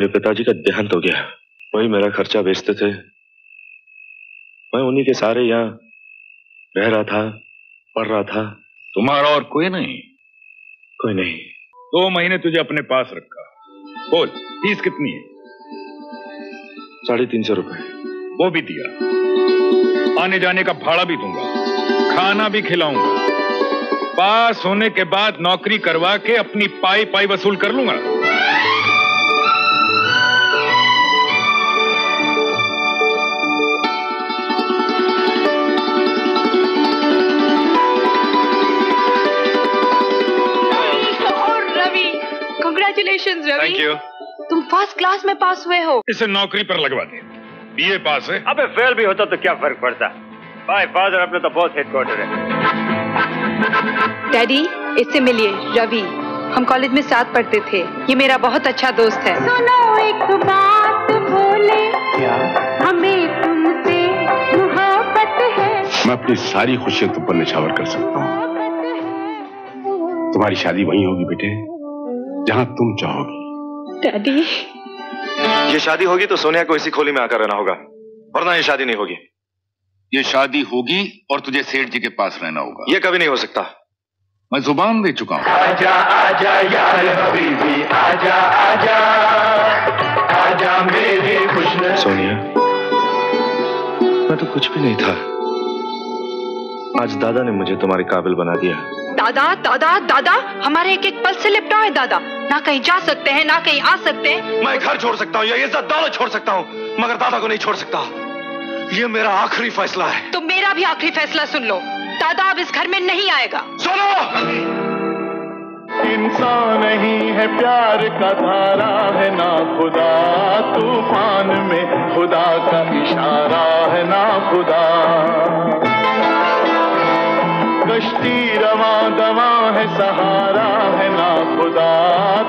मेरे पिताजी का देहांत हो गया। वही मेरा खर्चा बेचते थे। मैं उन्हीं के सारे यहाँ रह रहा था पढ़ रहा था। तुम्हारा और कोई नहीं। कोई नहीं। दो महीने तुझे अपने पास रखा। बोल फ़ीस कितनी है? साढ़े तीन सौ रुपए। वो भी दिया। आने जाने का भाड़ा भी दूँगा। खाना भी खिलाऊँगा। पास होने के बाद नौकरी करवा के अपनी पाई पाई वसूल कर लूँगा। कॉन्ग्रेचुलेशन रवि थैंक यू तुम फ़र्स्ट क्लास में पास हुए हो। इसे नौकरी पर लगवा दे। बीए पास है। अबे फेल भी होता तो क्या फ़र्क पड़ता? भाई फादर अपने तो बहुत हेडक्वार्टर है। डैडी इससे मिलिए रवि हम कॉलेज में साथ पढ़ते थे। ये मेरा बहुत अच्छा दोस्त है। सुनो एक बात बोले। क्या? हमें तुमसे मोहब्बत है। मैं अपनी सारी खुशियाँ तुम पर निछावर कर सकता हूँ। तुम्हारी शादी वहीं होगी बेटे। जहाँ तुम चाहोगी। डैडी ये शादी होगी तो सोनिया को इसी खोली में आकर रहना होगा वरना ये शादी नहीं होगी। ये शादी होगी और तुझे सेठ जी के पास रहना होगा। ये कभी नहीं हो सकता। मैं ज़ुबान दे चुका हूँ। आजा आजा यार हबीबी आजा आजा आजा मेरे खुश सोनिया मैं तो कुछ भी नहीं था। आज दादा ने मुझे तुम्हारे काबिल बना दिया। दादा दादा दादा हमारे एक एक पल से लिपटा है दादा। ना कहीं जा सकते हैं ना कहीं आ सकते हैं। मैं घर छोड़ सकता हूँ या इज़्ज़त दौलत छोड़ सकता हूँ मगर दादा को नहीं छोड़ सकता। ये मेरा आखिरी फैसला है। तो मेरा भी आखिरी फैसला सुन लो। दादा अब इस घर में नहीं आएगा। सुनो! इंसान नहीं है प्यार का धारा है ना खुदा तूफ़ान में खुदा का इशारा है ना खुदा। कश्ती रवा दवा है, सहारा है ना खुदा,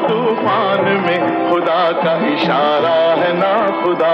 तूफ़ान में खुदा का इशारा है ना खुदा।